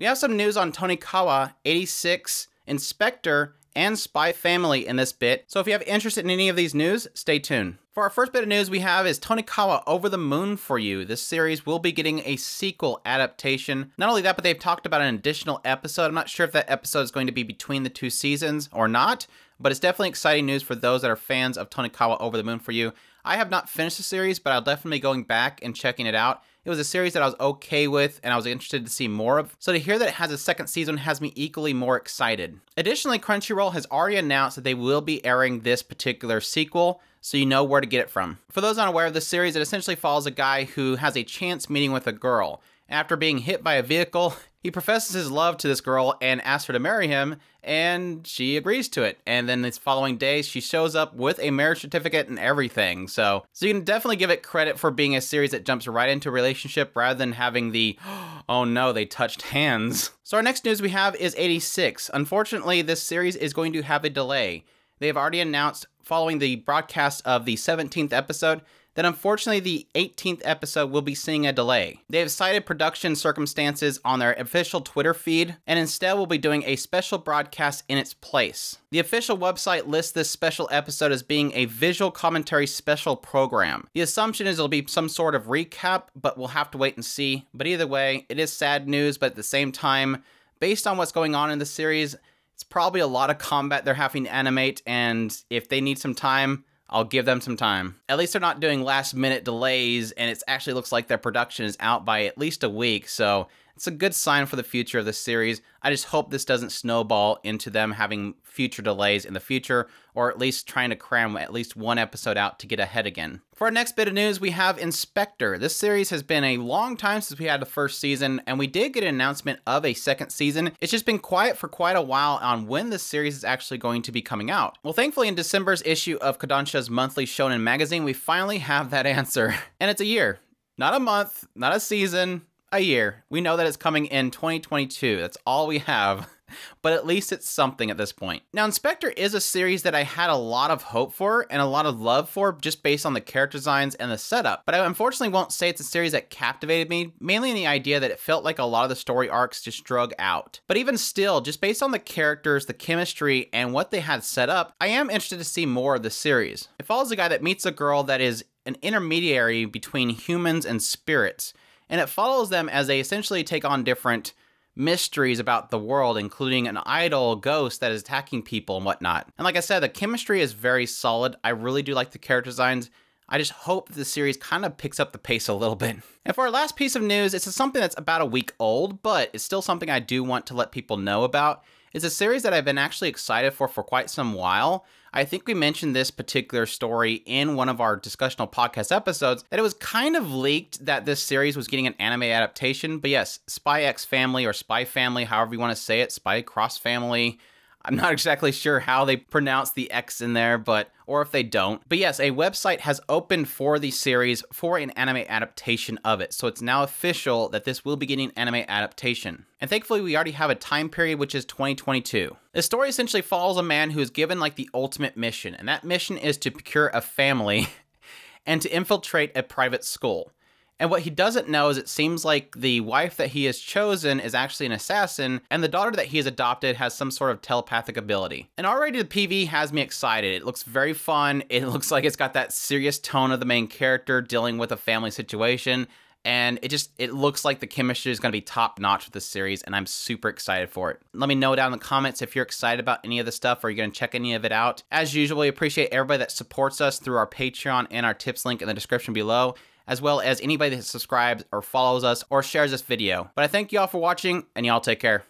We have some news on Tonikawa, 86, In Spectre, and Spy Family in this bit, so if you have interest in any of these news, stay tuned. For our first bit of news, we have is Tonikawa Over the Moon for You. This series will be getting a sequel adaptation. Not only that, but they've talked about an additional episode. I'm not sure if that episode is going to be between the two seasons or not, but it's definitely exciting news for those that are fans of Tonikawa Over the Moon for You. I have not finished the series, but I'll definitely be going back and checking it out. It was a series that I was okay with and I was interested to see more of, so to hear that it has a second season has me equally more excited. Additionally, Crunchyroll has already announced that they will be airing this particular sequel, so you know where to get it from. For those unaware of the series, it essentially follows a guy who has a chance meeting with a girl. After being hit by a vehicle, he professes his love to this girl and asks her to marry him, and she agrees to it. And then this following day, she shows up with a marriage certificate and everything. So, so you can definitely give it credit for being a series that jumps right into a relationship rather than having the, oh no, they touched hands. So our next news we have is 86. Unfortunately, this series is going to have a delay. They have already announced following the broadcast of the 17th episode that unfortunately the 18th episode will be seeing a delay. They have cited production circumstances on their official Twitter feed and instead will be doing a special broadcast in its place. The official website lists this special episode as being a visual commentary special program. The assumption is it'll be some sort of recap, but we'll have to wait and see. But either way, it is sad news, but at the same time, based on what's going on in the series, it's probably a lot of combat they're having to animate, and if they need some time, I'll give them some time. At least they're not doing last minute delays, and it actually looks like their production is out by at least a week, so it's a good sign for the future of the series. I just hope this doesn't snowball into them having future delays in the future, or at least trying to cram at least one episode out to get ahead again. For our next bit of news, we have In Spectre. This series has been a long time since we had the first season, and we did get an announcement of a second season. It's just been quiet for quite a while on when this series is actually going to be coming out. Well, thankfully, in December's issue of Kodansha's monthly shonen magazine, we finally have that answer. And it's a year. Not a month, not a season, a year. We know that it's coming in 2022. That's all we have. But at least it's something at this point. Now, In Spectre is a series that I had a lot of hope for and a lot of love for just based on the character designs and the setup. But I unfortunately won't say it's a series that captivated me, mainly in the idea that it felt like a lot of the story arcs just drug out. But even still, just based on the characters, the chemistry, and what they had set up, I am interested to see more of the series. It follows a guy that meets a girl that is an intermediary between humans and spirits and it follows them as they essentially take on different mysteries about the world, including an idol ghost that is attacking people and whatnot. And like I said, the chemistry is very solid. I really do like the character designs. I just hope that the series kind of picks up the pace a little bit. And for our last piece of news, it's something that's about a week old, but it's still something I do want to let people know about. It's a series that I've been actually excited for for quite some while. I think we mentioned this particular story in one of our discussional podcast episodes that it was kind of leaked that this series was getting an anime adaptation. But yes, Spy X Family or Spy Family, however you want to say it, Spy Cross Family, I'm not exactly sure how they pronounce the X in there, but or if they don't. But yes, a website has opened for the series for an anime adaptation of it. So it's now official that this will be getting anime adaptation. And thankfully, we already have a time period which is 2022. The story essentially follows a man who is given like the ultimate mission, and that mission is to procure a family and to infiltrate a private school. And what he doesn't know is it seems like the wife that he has chosen is actually an assassin, and the daughter that he has adopted has some sort of telepathic ability. And already the PV has me excited. It looks very fun. It looks like it's got that serious tone of the main character dealing with a family situation and it just it looks like the chemistry is going to be top notch with this series and i'm super excited for it let me know down in the comments if you're excited about any of the stuff or you're going to check any of it out as usual we appreciate everybody that supports us through our patreon and our tips link in the description below as well as anybody that subscribes or follows us or shares this video. But I thank you all for watching, and y'all take care.